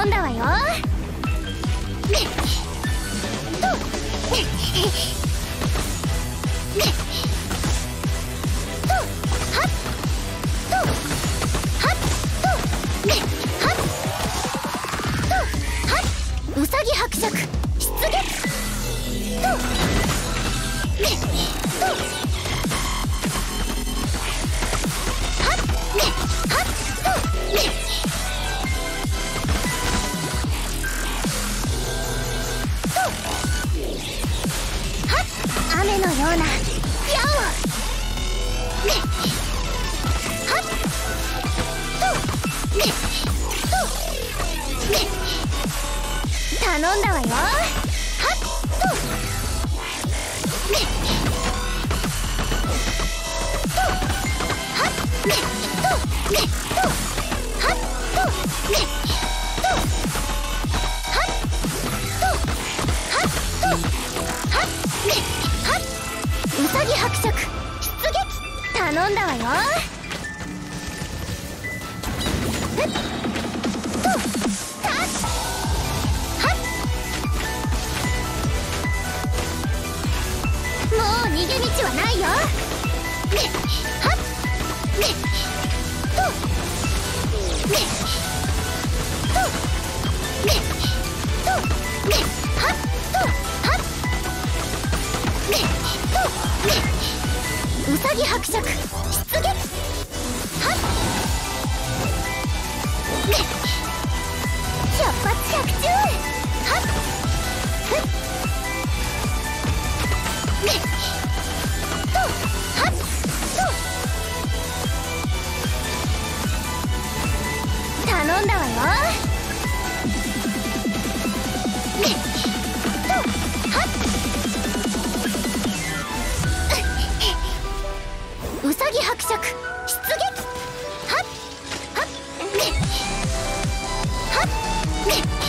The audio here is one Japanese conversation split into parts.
飲んだわよ。頼んだわよ。ギ伯爵。伯爵出撃。はっはっはっはっ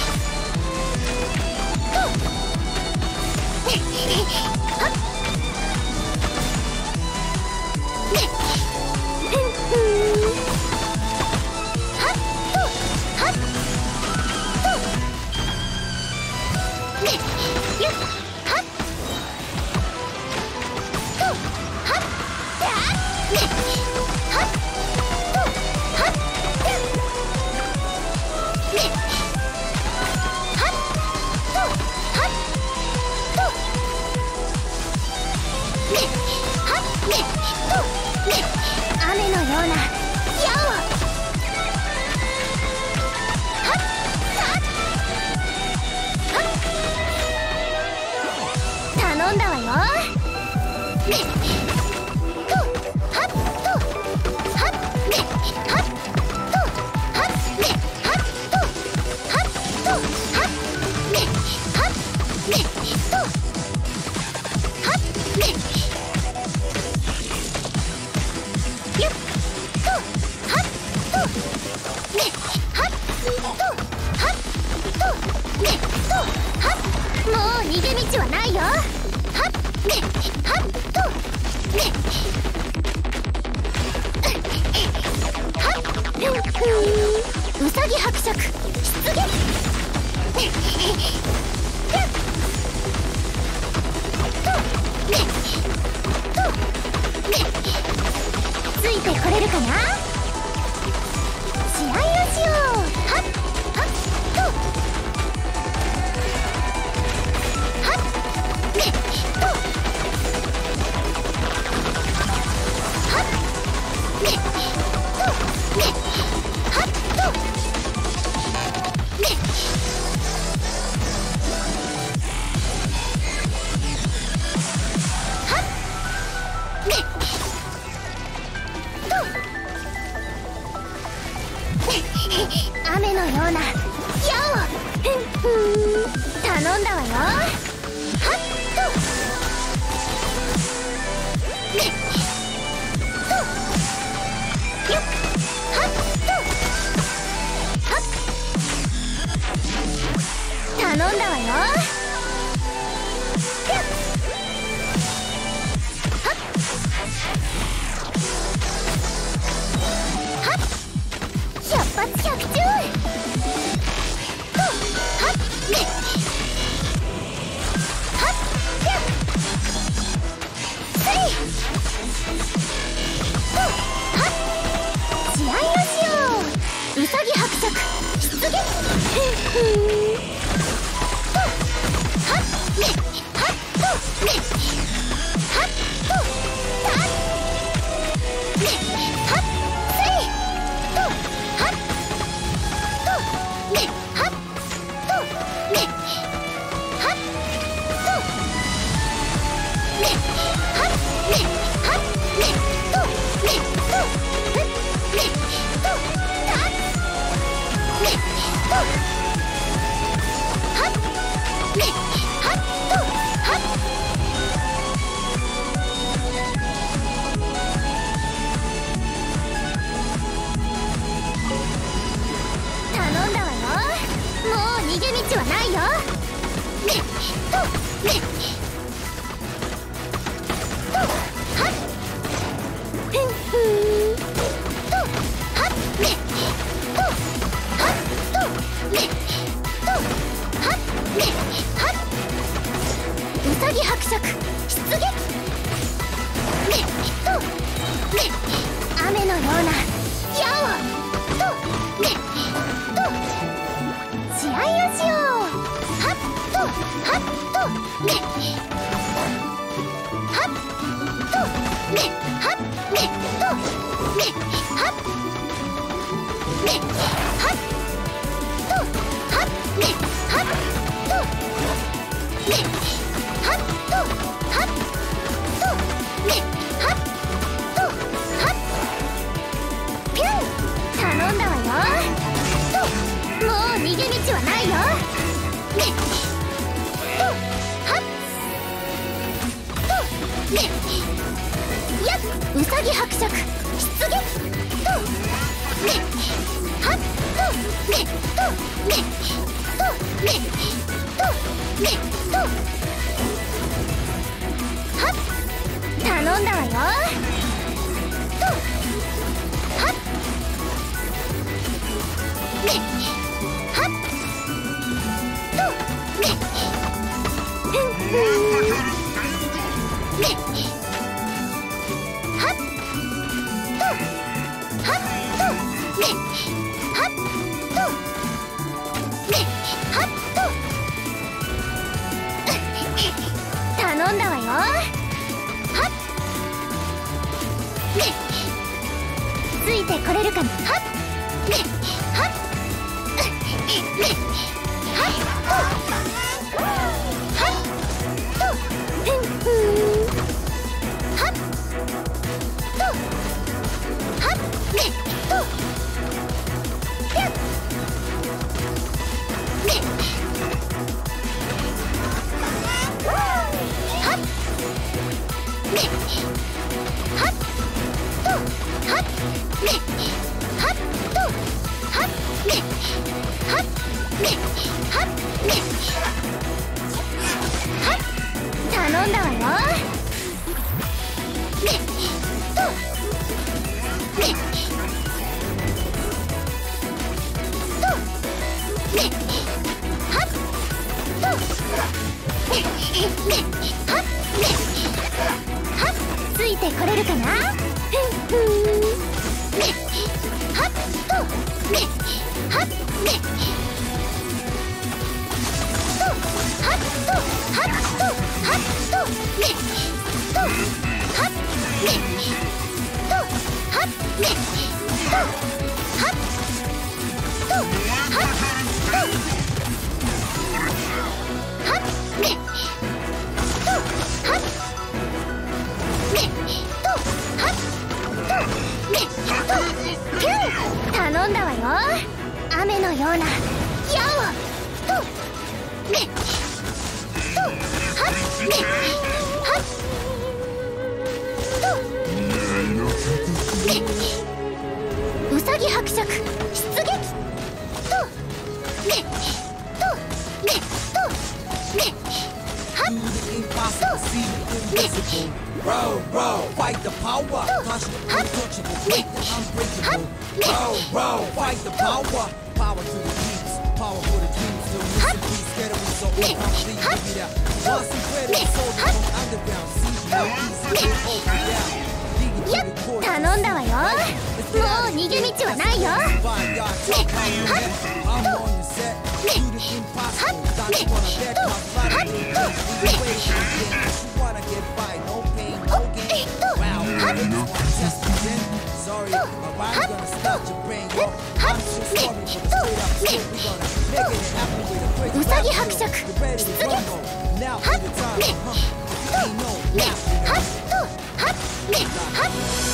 雨のような頼ん。だわよはっとはっと頼ん。だわよ突撃爵出撃。とげはとげとげとげとげとはっ頼んだわよ。ってこれるかなはっはっはっはっついてこれるかな？Huh! 頼んだわよ雨のような矢をとっとはっはっとうさぎ伯爵出撃とととはっと Row, row, fight the power. Touch the untouchable, break the unbreakable. Row, row, fight the power. Power to the geeks, power for the dreams. Still missing peace, scattering so incomplete. Give me that. Once incredible soldier from underground. See, no easy, get over down. よっ頼んだわよもう逃げ道はないよはっとはっとはっと Sorry, my body's gonna snatch your brain, yo. I'm so sorry, but straight up, shit, we're gonna make it happen with a break. うさぎ伯爵出現はっはっとはっはっはっはっはっ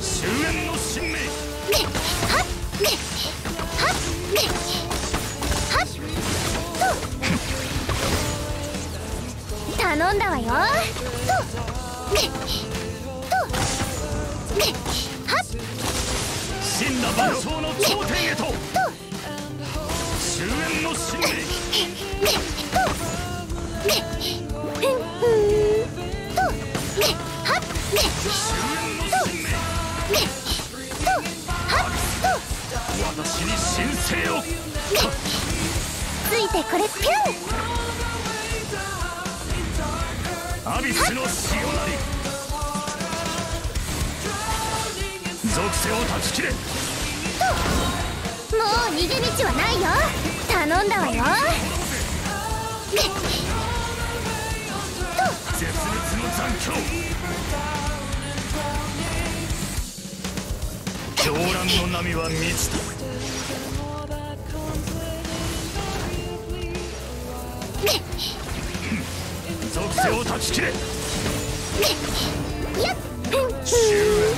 終焉の神明はっはっ頼んだわよ。とねとねはっ。死んだ万象の頂点へと。と終焉の神明ねととねはっ。ね終焉の神明ねとはっ。と私に神聖を。ついてこれぴょんアビスの潮なり。属性を断ち切れ。もう逃げ道はないよ。頼んだわよ。ね絶滅の残響。狂乱の波は満ちた属性を断ち切れ。ねやっふんふん終焉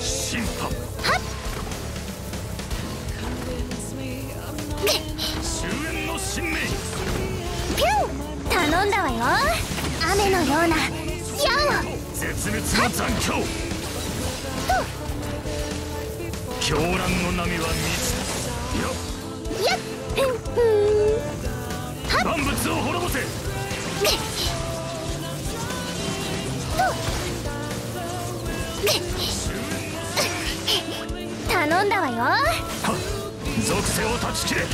審判はっね終焉の神明ぴょん頼んだわよ。雨のような矢を絶滅の残響狂乱の波は満ちたよ。やっふんふん万物を滅ぼせ頼んだわよ。ははっ。属性を断ち切れ。っ。ね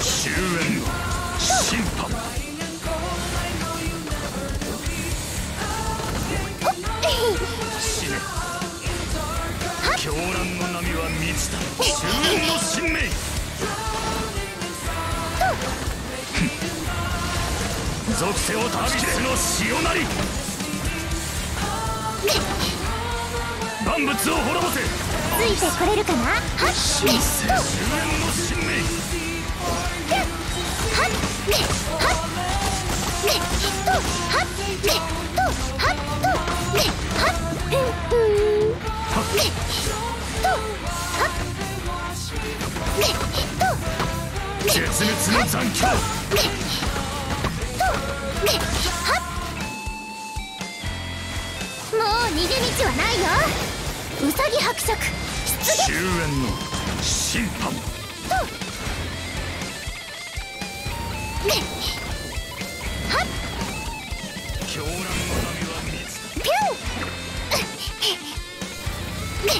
終焉。の審判属性を断ち切れの潮なり。万物を滅ぼせ。ついてこれるかな？はっね終焉のはっねはっねとはっねとはっとねはっふんふんねとはっねと絶滅の残響ねはっもう逃げ道はないよ。うさぎ伯爵出撃。終焉の審判。とねはっ。狂乱の波は満ちぴょん。ね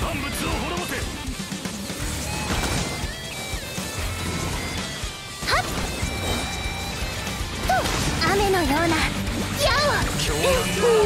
た万物 Oh,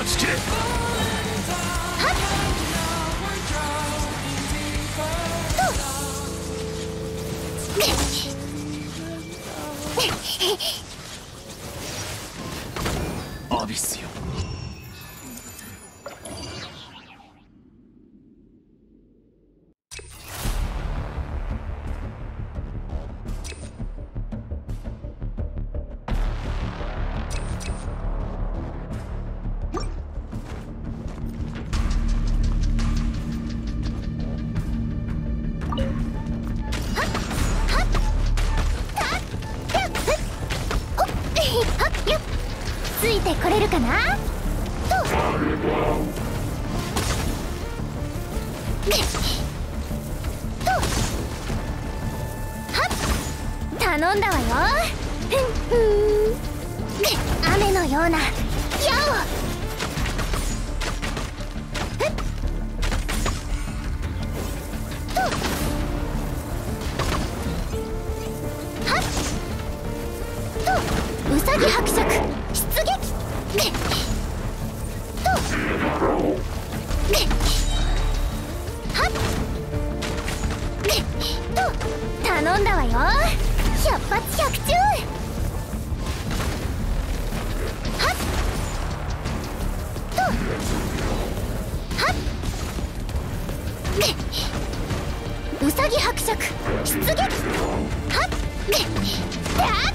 断ち切れ出撃。はっ。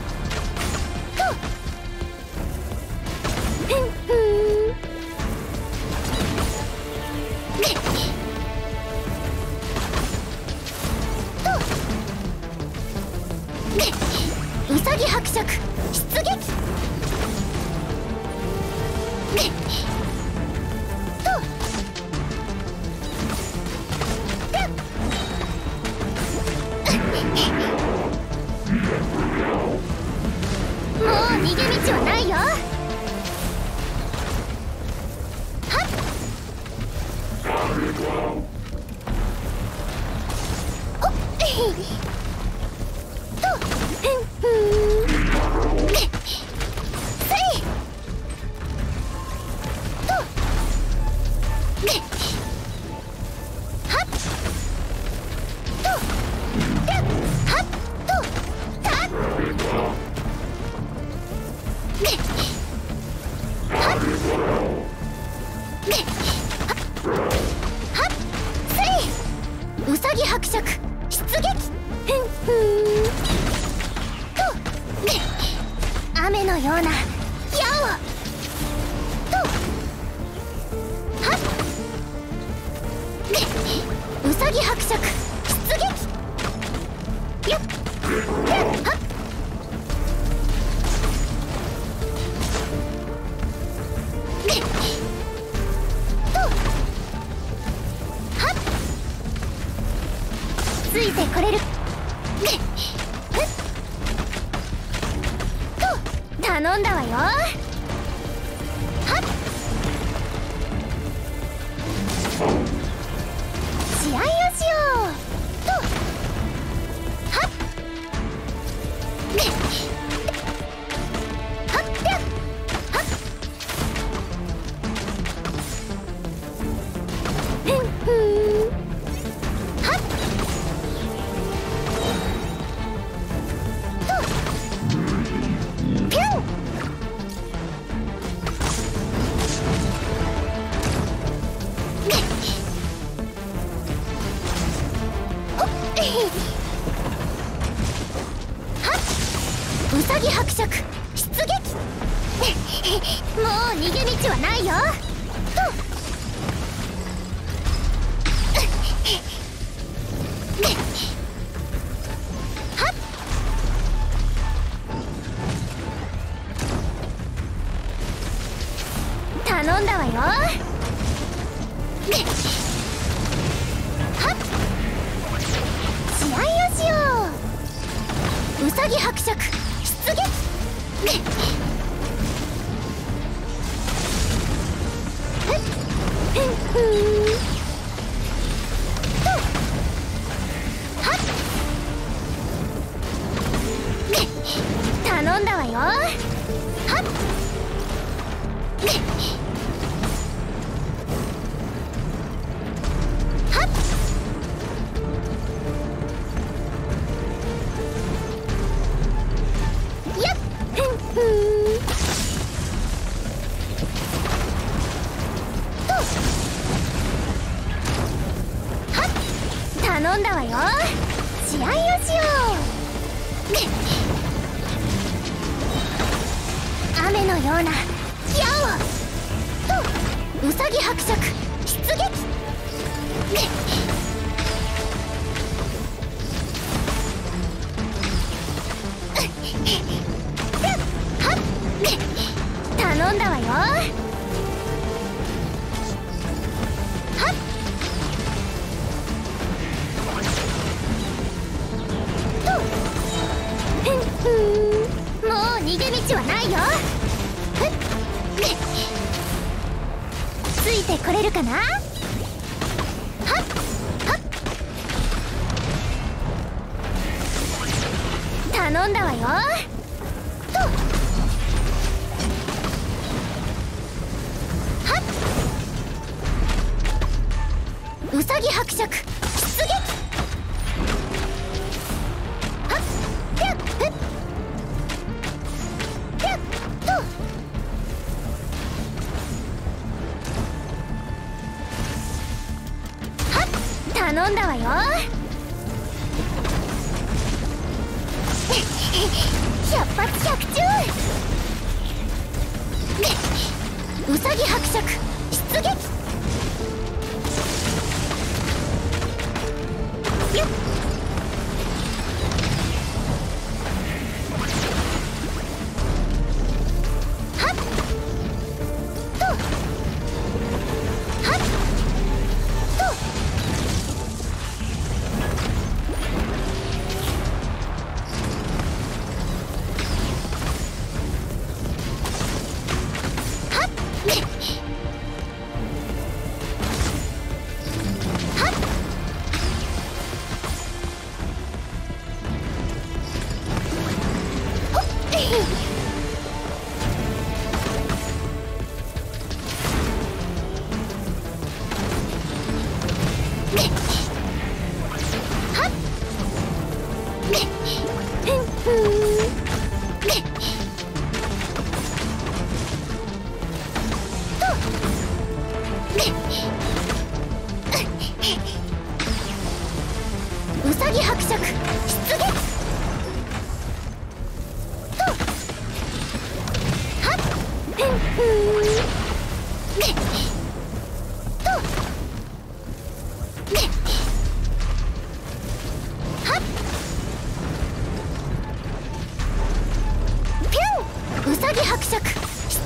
よ。てこれるかな？はっ？はっ？頼んだわよ。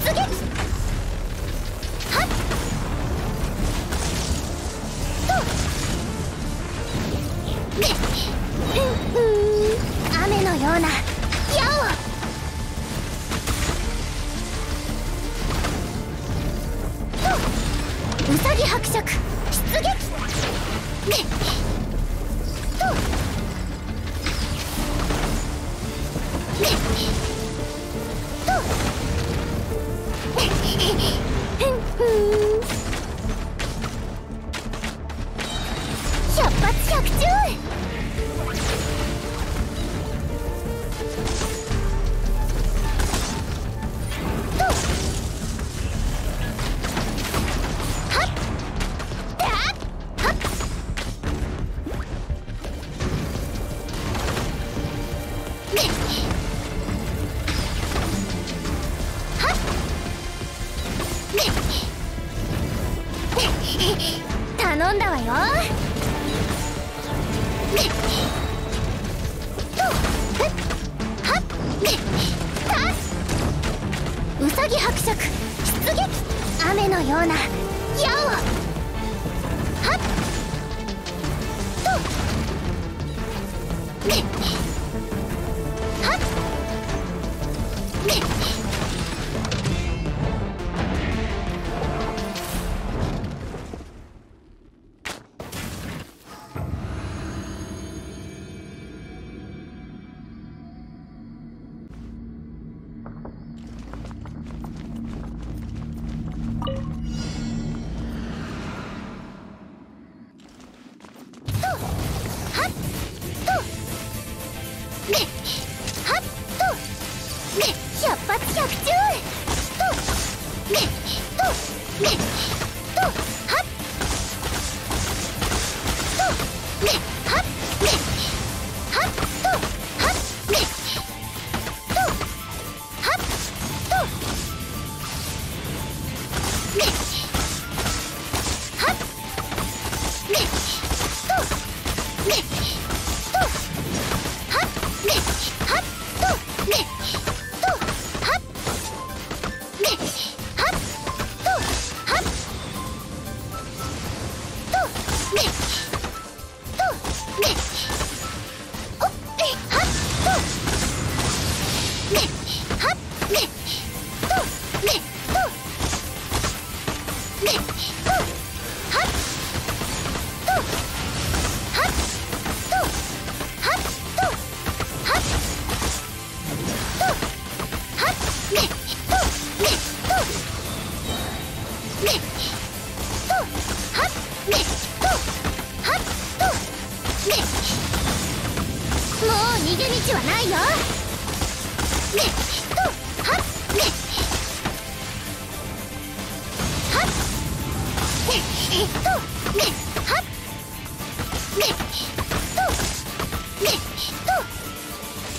出撃ような。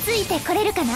ついてこれるかな？